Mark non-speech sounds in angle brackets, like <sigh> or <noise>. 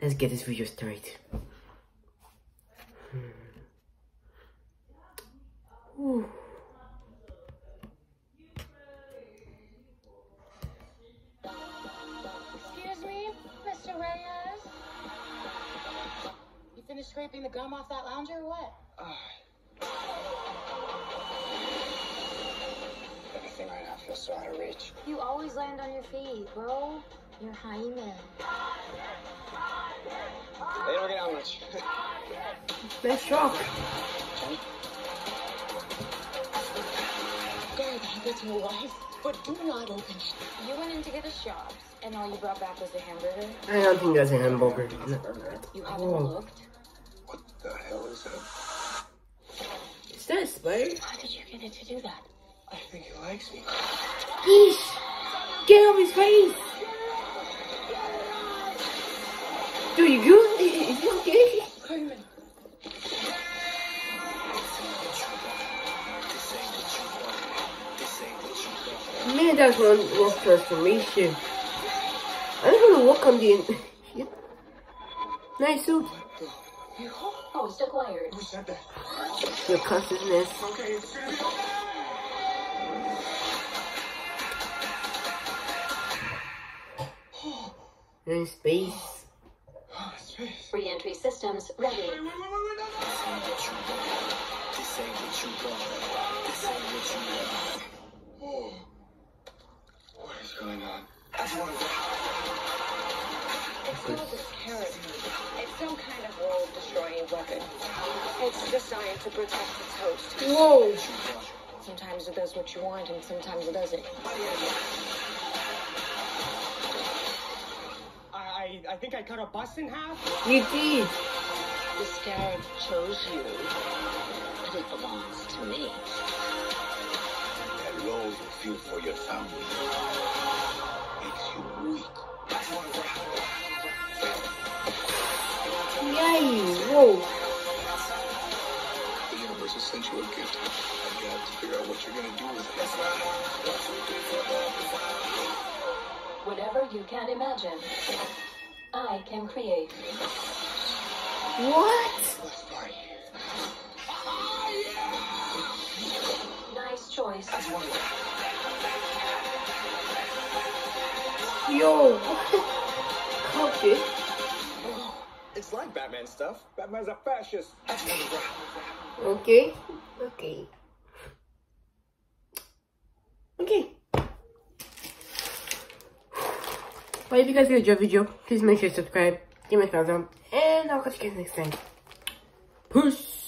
let's get this video started. Hmm. Excuse me, Mr. Reyes? You finished scraping the gum off that lounger or what? Everything right now feels so out of reach. You always land on your feet, bro. You're Jaime. <laughs> They don't get out much. Nice job. Guard the habits your wife, but do not open it. You went in to get a shops, and all you brought back was a hamburger. I don't think that's a hamburger. You haven't Whoa. looked. What the hell is that? Is that a spider? How did you get it to do that? I think he likes me. Yeesh! Get off his face! Dude, you you okay? Jaime. Man, that's one one transformation. I don't want to walk on the. Nice suit. Host acquired. Your consciousness. Okay, In space. Re-entry systems ready. Wait, wait, wait, no, no. Oh. What is going on? It's not a carrot. It's some kind of world-destroying weapon. It's designed to protect its host. Whoa! Sometimes it does what you want, and sometimes it doesn't. Think I cut a bus in half. You did. The scarab chose you, but it belongs to me. That role you feel for your family makes you weak. Yay! Whoa! The universe has sent you a gift, and you have to figure out what you're gonna do with it. Whatever you can imagine, I can create. What? Nice choice. Yo! <laughs> Okay. It's like Batman stuff. Batman's a fascist. Okay. Okay. Okay. Well, if you guys enjoyed the video, please make sure to subscribe, give me a thumbs up, and I'll catch you guys next time. Peace!